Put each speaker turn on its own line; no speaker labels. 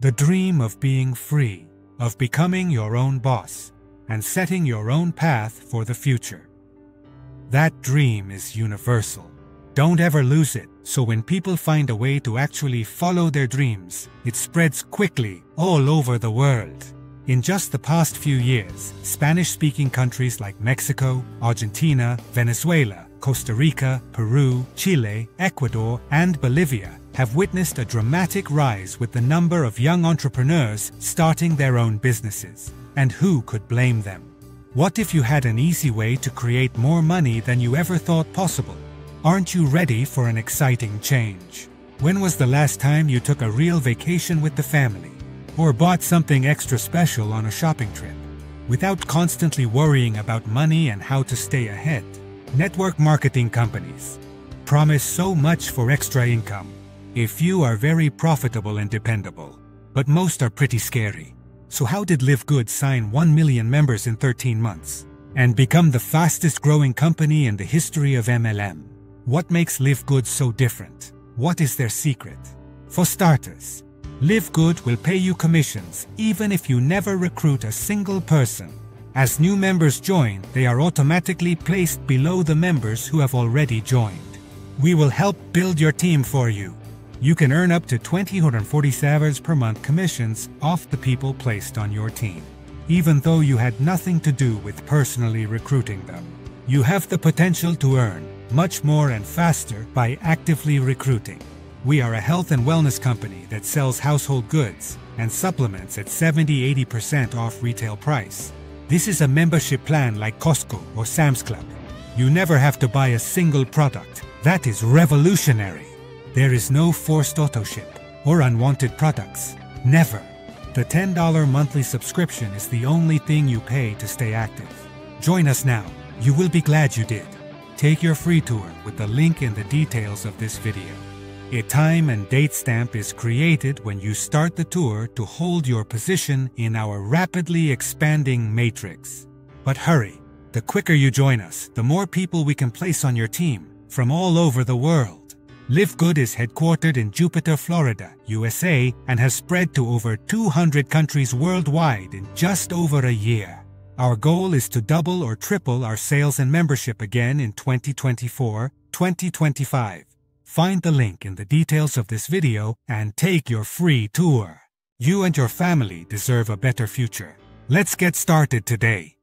The dream of being free, of becoming your own boss, and setting your own path for the future. That dream is universal. Don't ever lose it, so when people find a way to actually follow their dreams, it spreads quickly all over the world. In just the past few years, Spanish speaking countries like Mexico, Argentina, Venezuela, Costa Rica, Peru, Chile, Ecuador, and Bolivia have witnessed a dramatic rise with the number of young entrepreneurs starting their own businesses. And who could blame them? What if you had an easy way to create more money than you ever thought possible? Aren't you ready for an exciting change? When was the last time you took a real vacation with the family? or bought something extra special on a shopping trip. Without constantly worrying about money and how to stay ahead, network marketing companies promise so much for extra income if you are very profitable and dependable. But most are pretty scary. So how did Live Good sign 1 million members in 13 months and become the fastest growing company in the history of MLM? What makes Live Good so different? What is their secret? For starters, Live Good will pay you commissions even if you never recruit a single person. As new members join, they are automatically placed below the members who have already joined. We will help build your team for you. You can earn up to 240 Savers per month commissions off the people placed on your team, even though you had nothing to do with personally recruiting them. You have the potential to earn much more and faster by actively recruiting. We are a health and wellness company that sells household goods and supplements at 70-80% off retail price. This is a membership plan like Costco or Sam's Club. You never have to buy a single product. That is revolutionary. There is no forced auto ship or unwanted products. Never. The $10 monthly subscription is the only thing you pay to stay active. Join us now. You will be glad you did. Take your free tour with the link in the details of this video. A time and date stamp is created when you start the tour to hold your position in our rapidly expanding matrix. But hurry, the quicker you join us, the more people we can place on your team from all over the world. Live Good is headquartered in Jupiter, Florida, USA, and has spread to over 200 countries worldwide in just over a year. Our goal is to double or triple our sales and membership again in 2024, 2025. Find the link in the details of this video and take your free tour. You and your family deserve a better future. Let's get started today.